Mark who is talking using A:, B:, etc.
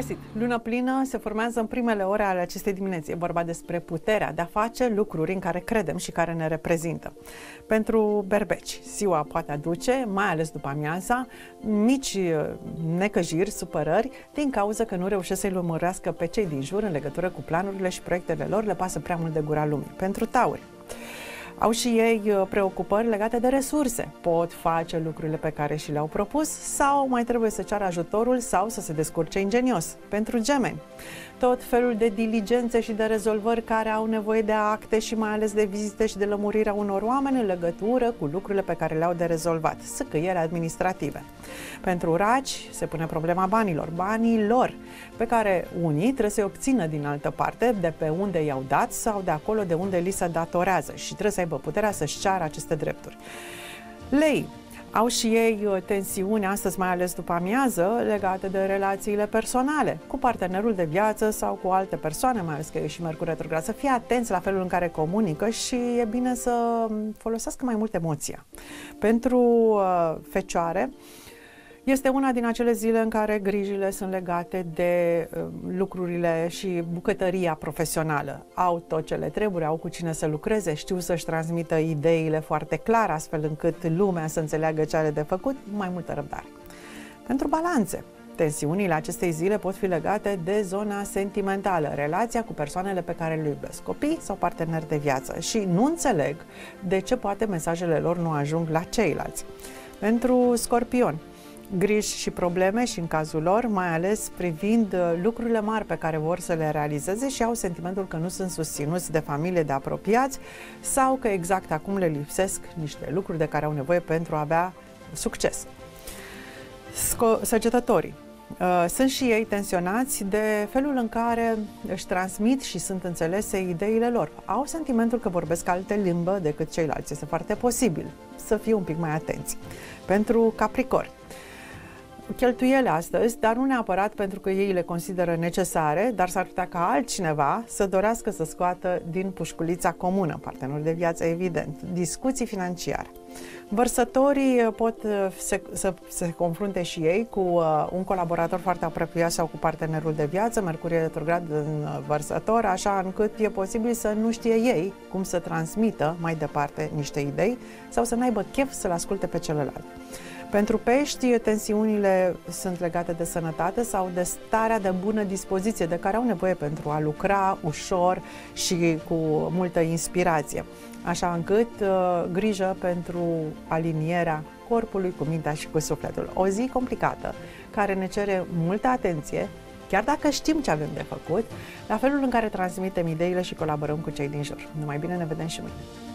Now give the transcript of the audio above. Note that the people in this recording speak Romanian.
A: găsit! Luna plină se formează în primele ore ale acestei dimineți. E vorba despre puterea de a face lucruri în care credem și care ne reprezintă. Pentru berbeci, ziua poate aduce, mai ales după amiaza, mici uh, necăjiri, supărări, din cauza că nu reușesc să-i lămurească pe cei din jur în legătură cu planurile și proiectele lor, le pasă prea mult de gura lumii. Pentru tauri, au și ei uh, preocupări legate de resurse. Pot face lucrurile pe care și le-au propus sau mai trebuie să ceară ajutorul sau să se descurce ingenios. Pentru gemeni, tot felul de diligențe și de rezolvări care au nevoie de acte și mai ales de vizite și de lămurirea unor oameni în legătură cu lucrurile pe care le-au de rezolvat, săcăiere administrative. Pentru raci se pune problema banilor, banii lor, pe care unii trebuie să-i obțină din altă parte, de pe unde i-au dat sau de acolo de unde li se datorează și trebuie să aibă puterea să-și ceară aceste drepturi. Lei, au și ei uh, tensiuni astăzi, mai ales după amiază, legate de relațiile personale cu partenerul de viață sau cu alte persoane, mai ales că e și Mercur retrograd. Să fie atenți la felul în care comunică și e bine să folosească mai mult emoția. Pentru uh, fecioare, este una din acele zile în care grijile sunt legate de uh, lucrurile și bucătăria profesională. Au tot ce le trebuie, au cu cine să lucreze, știu să-și transmită ideile foarte clar, astfel încât lumea să înțeleagă ce are de făcut, mai multă răbdare. Pentru balanțe, tensiunile acestei zile pot fi legate de zona sentimentală, relația cu persoanele pe care le iubesc, copii sau parteneri de viață și nu înțeleg de ce poate mesajele lor nu ajung la ceilalți. Pentru scorpion, griji și probleme și în cazul lor, mai ales privind uh, lucrurile mari pe care vor să le realizeze și au sentimentul că nu sunt susținuți de familie, de apropiați sau că exact acum le lipsesc niște lucruri de care au nevoie pentru a avea succes. Sco- săgetătorii uh, sunt și ei tensionați de felul în care își transmit și sunt înțelese ideile lor. Au sentimentul că vorbesc alte limbă decât ceilalți. Este foarte posibil să fie un pic mai atenți. Pentru Capricorn, cheltuiele astăzi, dar nu neapărat pentru că ei le consideră necesare, dar s-ar putea ca altcineva să dorească să scoată din pușculița comună, partenerul de viață, evident, discuții financiare. Vărsătorii pot uh, se, să se confrunte și ei cu uh, un colaborator foarte apropiat sau cu partenerul de viață, Mercurie retrograd în uh, vărsător, așa încât e posibil să nu știe ei cum să transmită mai departe niște idei sau să n-aibă chef să-l asculte pe celălalt. Pentru pești, tensiunile sunt legate de sănătate sau de starea de bună dispoziție de care au nevoie pentru a lucra ușor și cu multă inspirație. Așa încât uh, grijă pentru alinierea corpului cu mintea și cu sufletul. O zi complicată, care ne cere multă atenție, chiar dacă știm ce avem de făcut, la felul în care transmitem ideile și colaborăm cu cei din jur. Numai bine ne vedem și mâine!